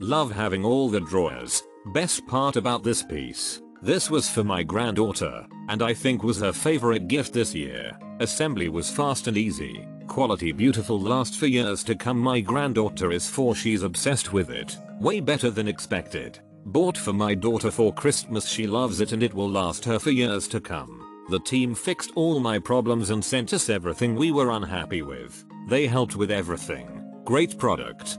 Love having all the drawers. Best part about this piece. This was for my granddaughter, and I think was her favorite gift this year. Assembly was fast and easy. Quality beautiful last for years to come my granddaughter is 4 she's obsessed with it. Way better than expected. Bought for my daughter for Christmas she loves it and it will last her for years to come. The team fixed all my problems and sent us everything we were unhappy with. They helped with everything. Great product.